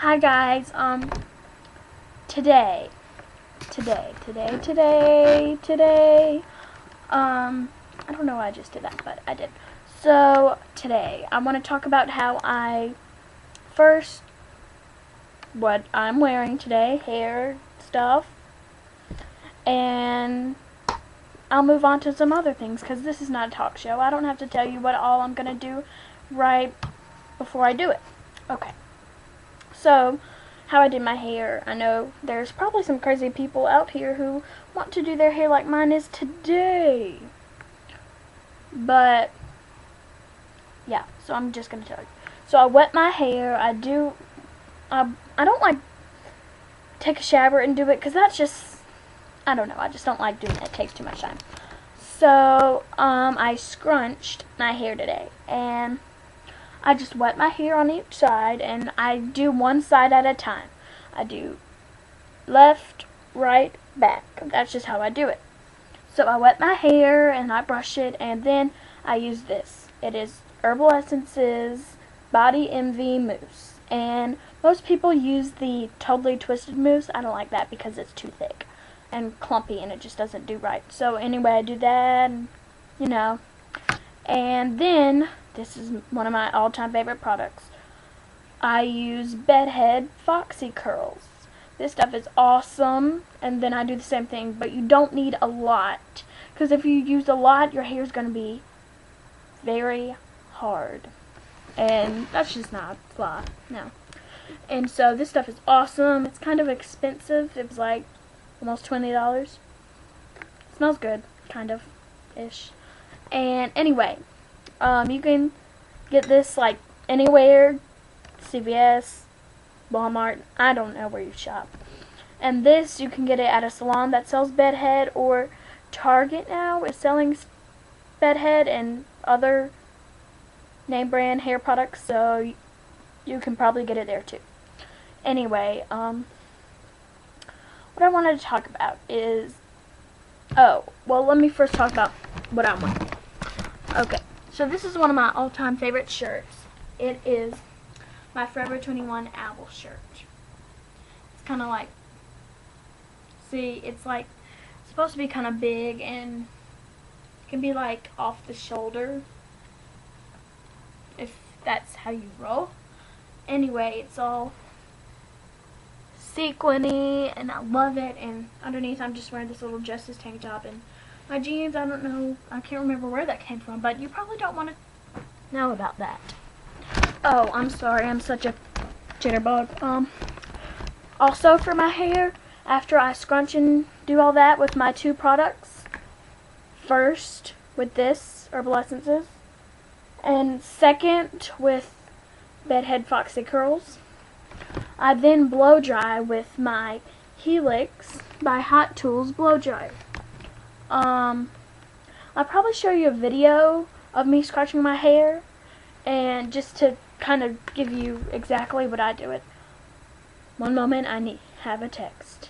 Hi guys, um, today, today, today, today, today, um, I don't know why I just did that, but I did. So, today, I want to talk about how I, first, what I'm wearing today, hair stuff, and I'll move on to some other things, because this is not a talk show. I don't have to tell you what all I'm going to do right before I do it. Okay. So, how I did my hair. I know there's probably some crazy people out here who want to do their hair like mine is today. But, yeah, so I'm just going to tell you. So I wet my hair. I do, I, I don't like take a shower and do it because that's just, I don't know, I just don't like doing it. It takes too much time. So, um, I scrunched my hair today. And I just wet my hair on each side and I do one side at a time. I do left, right, back. That's just how I do it. So I wet my hair and I brush it and then I use this. It is Herbal Essences Body Envy Mousse. And most people use the Totally Twisted Mousse. I don't like that because it's too thick and clumpy and it just doesn't do right. So anyway, I do that, and, you know. And then this is one of my all-time favorite products. I use Bedhead Foxy Curls. This stuff is awesome, and then I do the same thing, but you don't need a lot. Because if you use a lot, your hair is going to be very hard. And that's just not fly. No. And so this stuff is awesome. It's kind of expensive. It was like almost $20. It smells good, kind of, ish. And anyway, um, you can get this like anywhere, CVS, Walmart, I don't know where you shop. And this, you can get it at a salon that sells bedhead or Target now is selling bedhead and other name brand hair products, so you can probably get it there too. Anyway, um, what I wanted to talk about is, oh, well, let me first talk about what I'm wearing. Okay. So this is one of my all-time favorite shirts. It is my Forever 21 Owl shirt. It's kind of like, see, it's like supposed to be kind of big and can be like off the shoulder if that's how you roll. Anyway, it's all sequiny and I love it and underneath I'm just wearing this little Justice tank top and my jeans, I don't know, I can't remember where that came from, but you probably don't want to know about that. Oh, I'm sorry, I'm such a jitterbug. Um, also for my hair, after I scrunch and do all that with my two products, first with this, Herbal Essences, and second with Bedhead Foxy Curls, I then blow dry with my Helix by Hot Tools Blow Dryer. Um, I'll probably show you a video of me scratching my hair and just to kind of give you exactly what I do it. One moment, I need have a text.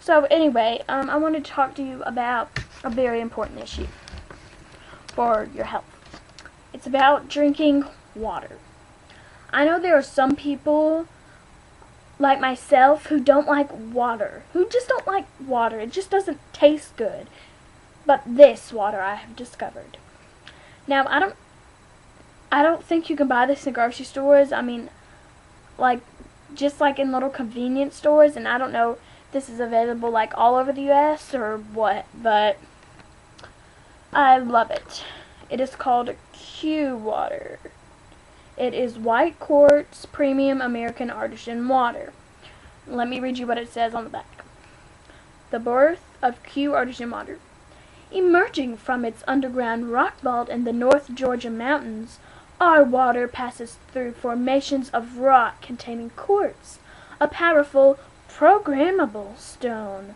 So anyway, um, I want to talk to you about a very important issue for your health. It's about drinking water. I know there are some people like myself who don't like water, who just don't like water. It just doesn't taste good. But this water I have discovered. Now, I don't I don't think you can buy this in grocery stores. I mean, like just like in little convenience stores and I don't know this is available like all over the US or what, but I love it. It is called Q water. It is white quartz premium American Artisan water. Let me read you what it says on the back. The birth of Q Artisan water. Emerging from its underground rock vault in the North Georgia mountains, our water passes through formations of rock containing quartz, a powerful programmable stone,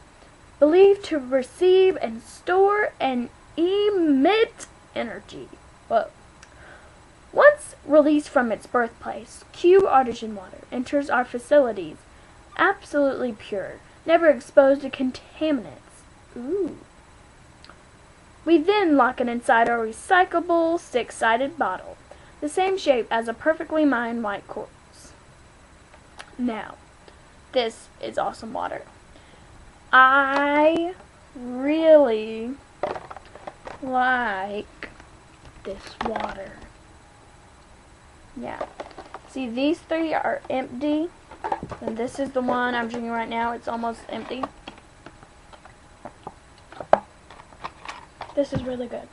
believed to receive and store and emit energy. Whoa. Released from its birthplace, Q artesian water enters our facilities absolutely pure, never exposed to contaminants. Ooh. We then lock it inside our recyclable six-sided bottle. the same shape as a perfectly mined white quartz. Now, this is awesome water. I really like this water. Yeah. See, these three are empty. And this is the one I'm drinking right now. It's almost empty. This is really good.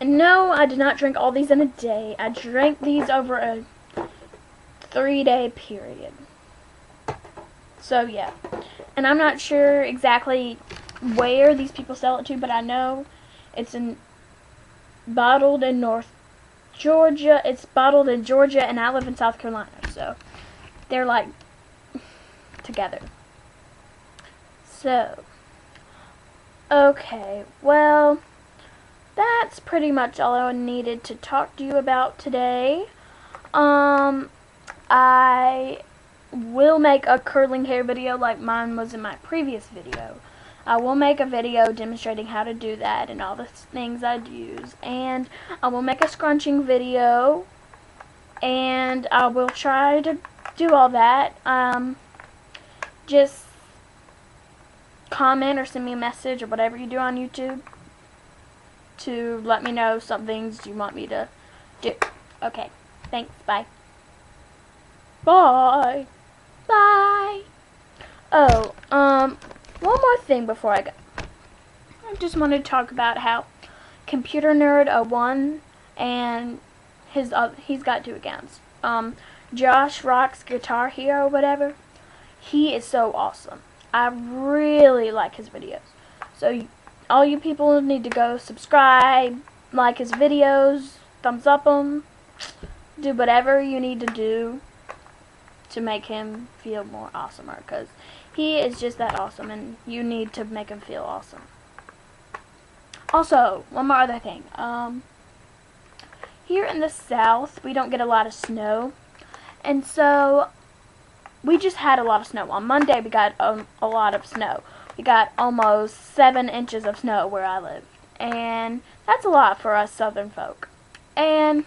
And no, I did not drink all these in a day. I drank these over a three-day period. So, yeah. And I'm not sure exactly where these people sell it to, but I know it's in bottled in North Georgia. It's bottled in Georgia, and I live in South Carolina, so they're like together. So, okay, well, that's pretty much all I needed to talk to you about today. Um, I will make a curling hair video like mine was in my previous video. I will make a video demonstrating how to do that and all the things I'd use. And I will make a scrunching video. And I will try to do all that. Um, just comment or send me a message or whatever you do on YouTube to let me know some things you want me to do. Okay. Thanks. Bye. Bye. Bye. Thing before I go. I just wanted to talk about how Computer Nerd 01 and his he's got two accounts. Um, Josh Rocks Guitar Hero, whatever. He is so awesome. I really like his videos. So all you people need to go subscribe, like his videos, thumbs up them, do whatever you need to do to make him feel more awesomer because he is just that awesome and you need to make him feel awesome. Also, one more other thing. Um, here in the south, we don't get a lot of snow. And so, we just had a lot of snow. On Monday, we got um, a lot of snow. We got almost seven inches of snow where I live. And that's a lot for us southern folk. And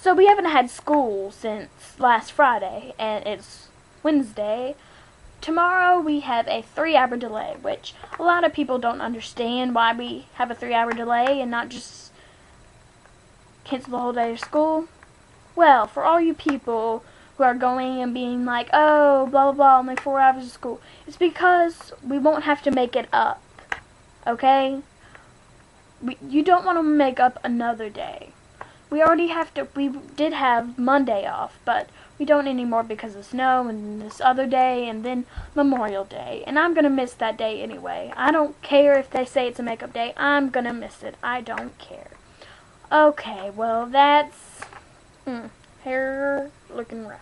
so we haven't had school since last Friday, and it's Wednesday. Tomorrow we have a three hour delay, which a lot of people don't understand why we have a three hour delay and not just cancel the whole day of school. Well, for all you people who are going and being like, oh, blah, blah, blah, only four hours of school, it's because we won't have to make it up. Okay? We, you don't want to make up another day we already have to, we did have Monday off, but we don't anymore because of snow and this other day and then Memorial Day. And I'm going to miss that day anyway. I don't care if they say it's a makeup day. I'm going to miss it. I don't care. Okay, well, that's mm, hair looking rough.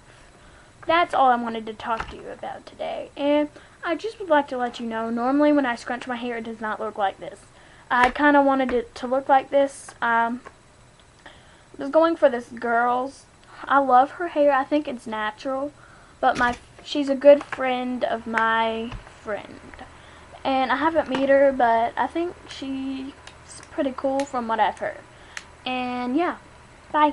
That's all I wanted to talk to you about today. And I just would like to let you know, normally when I scrunch my hair, it does not look like this. I kind of wanted it to look like this. Um, was going for this girl's. I love her hair. I think it's natural, but my she's a good friend of my friend, and I haven't met her, but I think she's pretty cool from what I've heard. And yeah, bye.